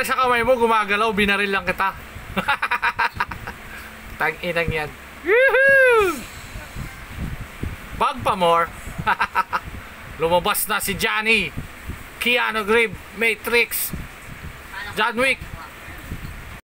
nangyari sa kamay mo? Gumagalaw, binaril lang kita. Tang inang yan. Woohoo! Bag pa more. Lumabas na si Johnny. Keanu Reeves, Matrix, John Wick.